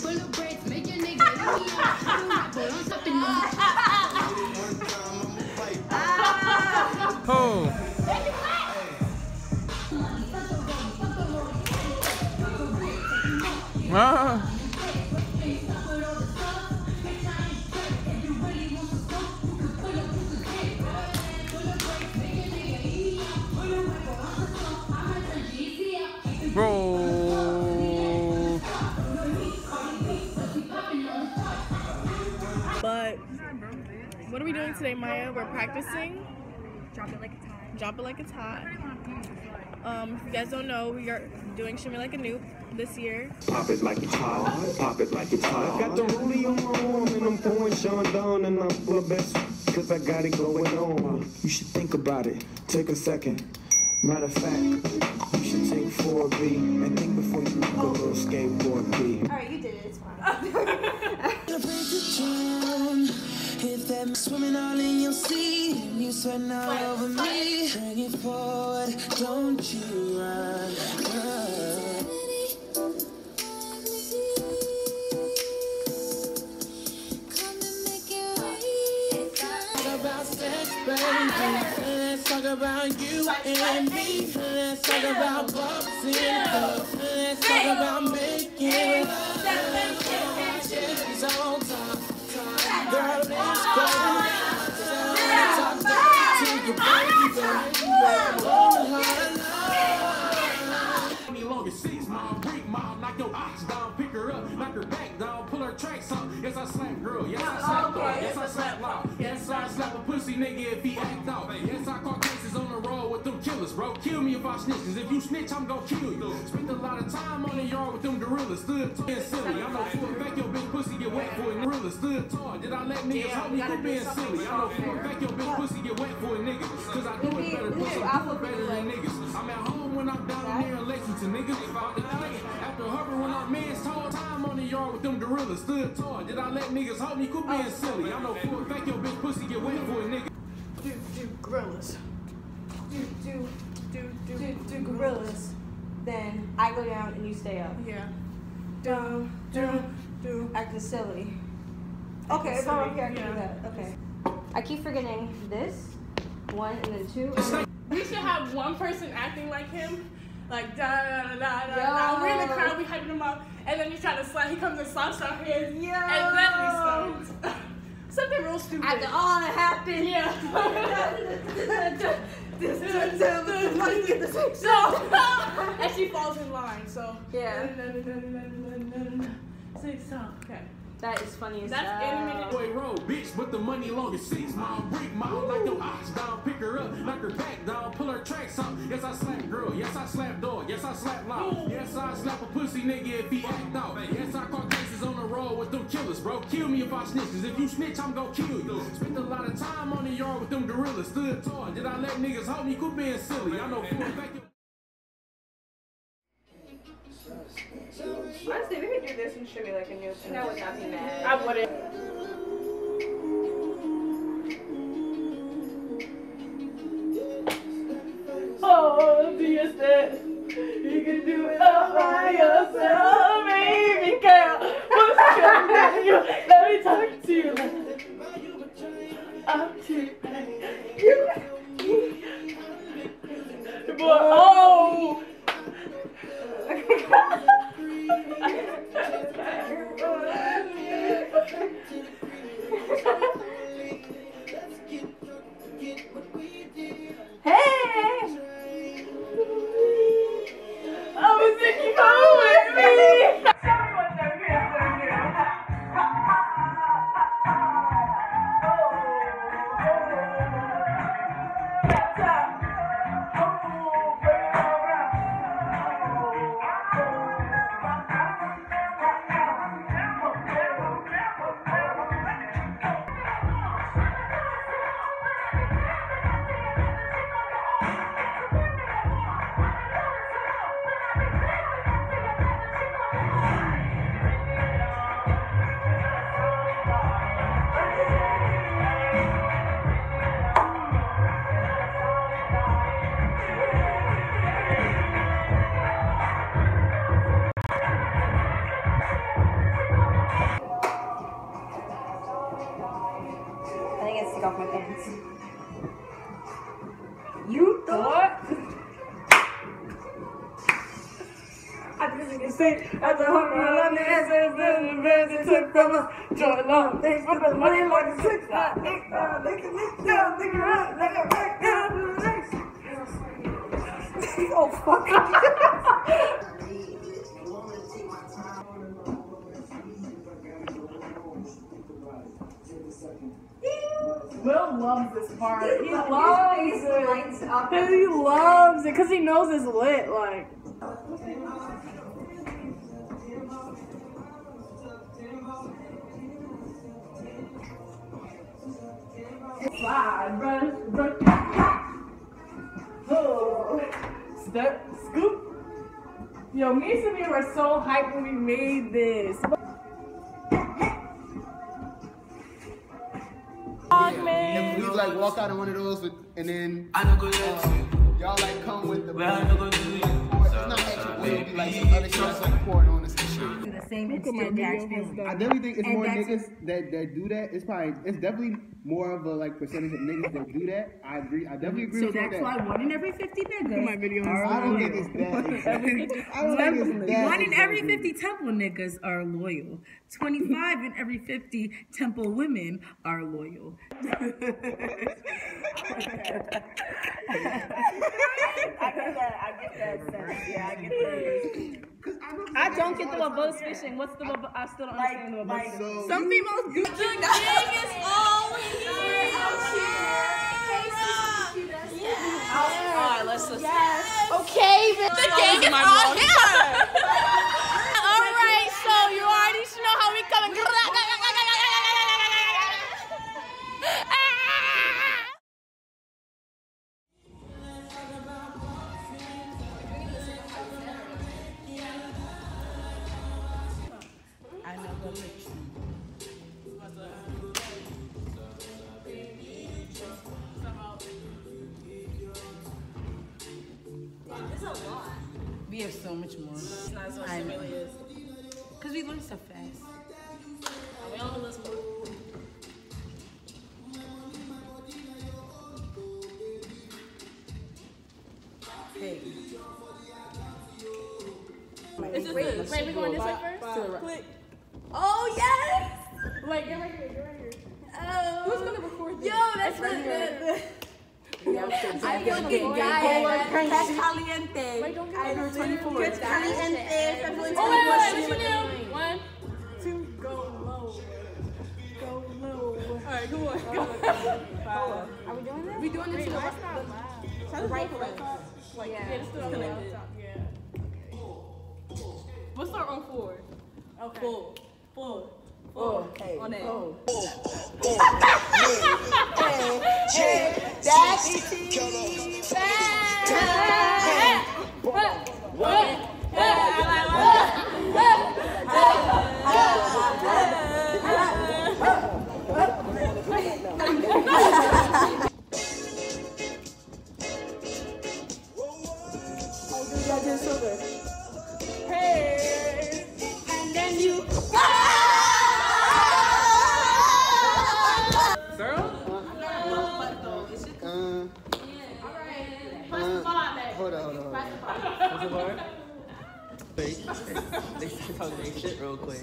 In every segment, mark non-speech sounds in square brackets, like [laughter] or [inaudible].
full of braids, make your nigga let me out. I'm a rapper, I'm stopping them. Oh. Ah. But what are we doing today, Maya? We're practicing. Drop it like it's hot. Drop it like it's hot. Um, if you guys don't know, we are doing Shimmy Like a Nupe this year. Pop it like it's hot, pop it like it's hot. Got the rollie on my arm and I'm pouring Sean down and I'm full of best cause I got it going on. You should think about it, take a second. Matter of fact, you should take 4B and think before you go a little skateboard B. Alright, you did it. It's fine. [laughs] [laughs] If that swimming all in your sea, and you sweating all over me. Bring it forward, don't you run. run. About sex, baby. Let's talk about you and me. Let's talk about love. Let's talk about making love. Yes, I slap girl, yes, I slap dog, yes, I slap loud, yes, I slap a pussy nigga if he act out. Yes, I call cases on the road with them killers, bro. Kill me if I snitch, cause if you snitch, I'm gonna kill you. Spent a lot of time on the yard with them gorillas, stood tall and silly. I know for a fact your bitch pussy get wet for a gorilla, stood tall. Did I let niggas help me quit being silly? I know for a fact your bitch pussy get wet for a nigga, cause I do it better, pussy, do it better than niggas. I'm at home when I'm down there in Lexington, niggas. If I after Hubbard when I'm man's tall, time on the yard with them gorillas, stood tall. Did I let niggas help me quit being silly? I know for a fact your bitch pussy get wet for a nigga. Do do gorillas. Do, do, Do do do, do gorillas. Then I go down and you stay up. Yeah. Do, do, do. Acting silly. Okay, if I'm up here, I can do that. Okay. I keep forgetting this. One and then two. [laughs] We should have one person acting like him. Like da da da da da. We're in the crowd, we hyping him up, and then you try to slap. He comes and slaps our hands, Yo. and then we. [laughs] Something real stupid. After all that happened. Yeah. [laughs] The sex? So, and she falls in line. So Yeah. Six song. Okay. That is funny as That's hell. animated. Boy road, bitch, but the money long as six mile, break mile, like your ox down, pick her up, knock her back down, pull her tracks up. Yes, I slap girl, yes, I slap dog, yes, I slap loud, yes, I slap a pussy nigga if he act out. Yes, I call cases on the road with them killers, bro. Kill me if I snitch, cause if you snitch, I'm gonna kill you. Spent a lot of time on the yard with them gorillas, stood tall. Did I let niggas help me quit being silly? I know for a Honestly, we could do this and show me like a new. thing. I would not be mad. I wouldn't. Can see. After hundred on the answers, then the bands it took from us. Join long things for the money like a six, five, eight, five. They can lift down, they can run, they can back down to the next. oh, fuck. [laughs] Will loves this part. He loves it. He loves it. Cause he knows it's lit. Like. Slide, run, run. Oh. Step, scoop. Yo, me and Samir were so hyped when we made this. If we like walk out of one of those with, and then um, y'all like come with the. It's not actual oil, it'd be like some other shit that's like poured on us and shit. The same instant dash feeling. I definitely think it's And more niggas that, that do that. It's probably it's definitely more of a like percentage of niggas that do that. I agree. I definitely agree So with you that's why one in every 50 niggas my video are I don't loyal. think it's that. [laughs] I don't think it's that. One in every 50 temple niggas are loyal. 25 in every 50 temple women are loyal. [laughs] I get that. I get that sense. Yeah, I get that. [laughs] I don't get the buzz fishing. What's the bub- I still don't understand the buzz fishing. So Some females do. [laughs] The gang is all here. Alright, let's listen. Okay, the gang is all here. [laughs] Is wait, we going this way first? To the right. Click. Oh, yes! Wait, get right here, get right here. Oh. Who's gonna record this? Yo, that's right here. I feel get the That's Kaliente. Wait, don't get I right know here. 24. It's Kaliente. February Oh, wait, wait, wait, what you do? One, two, go low. Go low. Alright, come on, go. Are we doing this? We doing this to the right, right foot. Like, yeah, this is the other one. Yeah. We'll start on four. Okay. Four. Four. Four. Hey. On that. Oh. And Hold on. Wait, they start talking their shit real quick.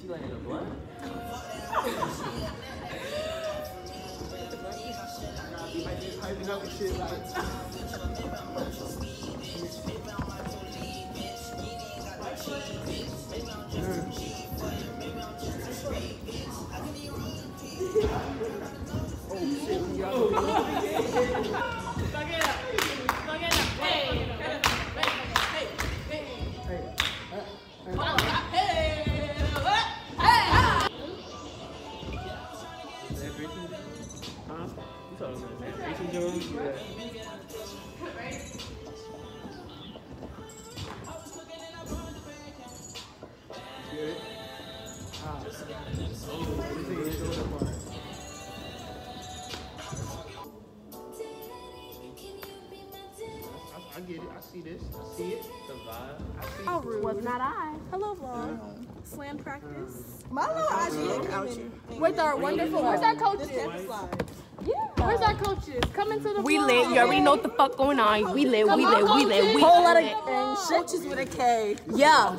She letting oh, a blunt? You might be hyping up and shit like. Fuck practice. My little IG. With our wonderful. Where's our coach? Twice. Yeah. Where's our coaches? Come into the We vlog. lit. You already know what the fuck going on. We lit. We Come lit. on, We lit. We Whole lot of things. Coaches with a K. Yeah.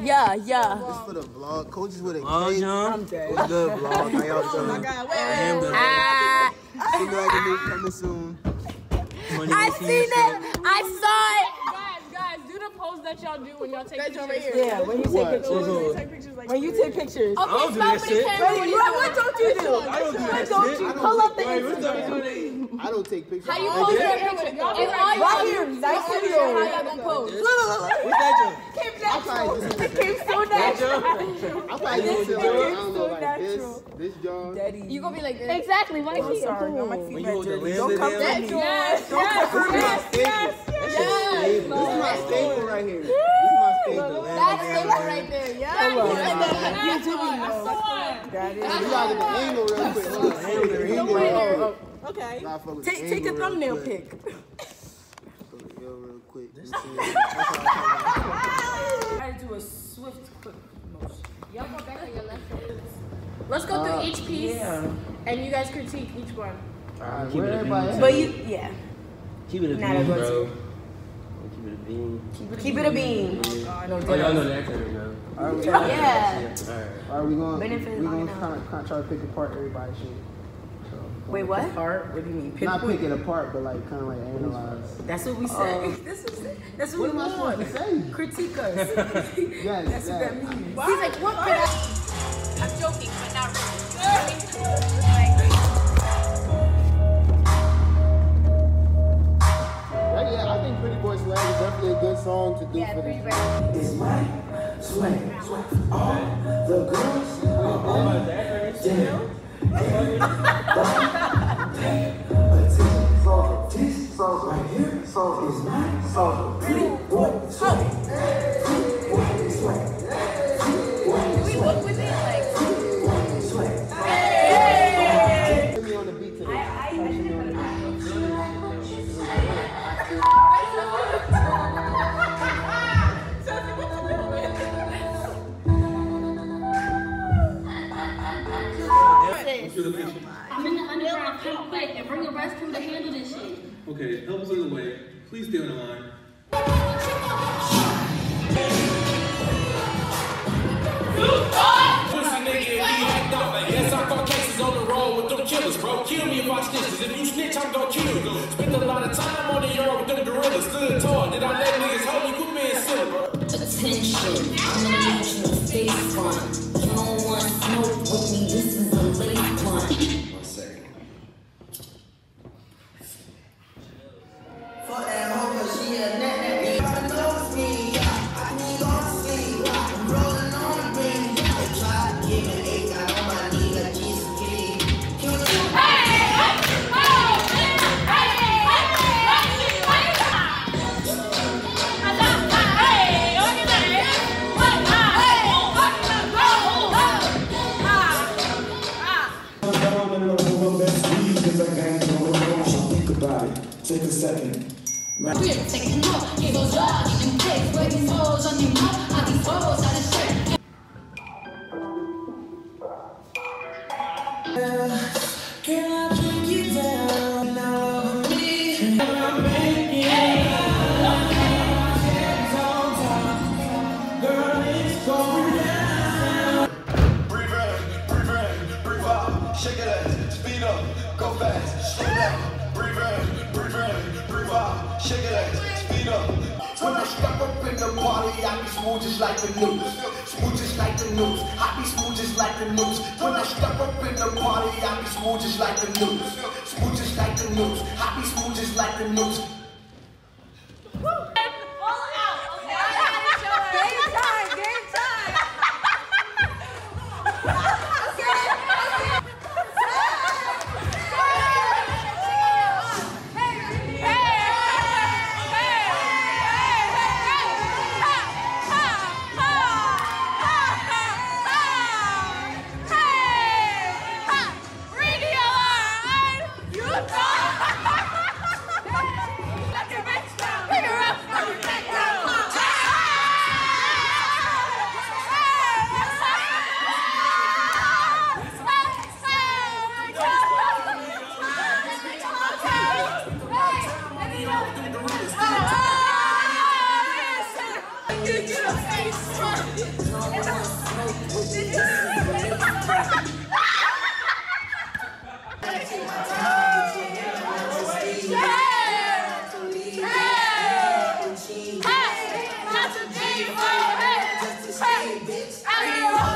Yeah, yeah. This for the vlog. Coaches with a Oh, K. John. I'm dead. What's good, vlog? How y'all doing? Oh my God. Wait, wait, am wait. the Ah, Seem like a new coming soon. I seen it. I saw it. Pose that y'all do when y'all take pictures. Yeah, when you take What? pictures. When you take pictures. I don't do that shit. Wait, what, what don't you do? I don't do What that don't shit. you pull up the Wait, Instagram? I don't take pictures. How you I pose your picture? Y'all be Right right here, nice How y'all gonna pose? Look, look, look, look. What's that joke? Came I natural. It came so natural. I probably just sit like, I don't know, like this, this John. Daddy. You gonna be like this? Exactly. Why oh, I'm sorry, my When feet you are hold the dirty. lens Don't come there, for me. Yes. Don't come for me. Yes. Yes. This is my staple right here. This is my staple. That's staple right there. Yeah. Hold on. Yeah. You do know. Gotta get the angle real quick. Hold on. Angle, the angle. Okay. Nah, fuck with the Take take a thumbnail pic. Fuck with the angle real quick. This I [laughs] do a swift, quick motion. Y'all go back on your left foot. Let's go through uh, each piece, and you guys critique each one. Alright, where everybody at? But you, yeah. Keep it a Not a bean, bro. Keep it a bean. Keep it a bean. No, Oh, y'all know that term, though. Alright, Yeah. Alright. Alright, we gonna Benefit we gonna kind of, kind of try to pick apart everybody's shit. Wait, what? Part? What do you mean? Not pick it apart, but like kind of like analyze. That's what we oh. say. This is that's what, What we am I supposed want. to say? Critique us. [laughs] Yes, That's what that means. He's like, what could I'm joking, but not really. [laughs] song to do Yeah, for pretty this. It's my swag, swag. All the girls are on them. Attention, so this song right here, so is my song. Pretty boy swag. I'm in the underground real quick and bring a rescue to handle this shit. Okay, help us on the way. Please stay on the line. The I be smooth just like the news. Smooth just like the news. I be smooth just like the news. When I step up in the party, I be smooth just like the news. Smooth just like the news. I be smooth just like the news. gente. Amém.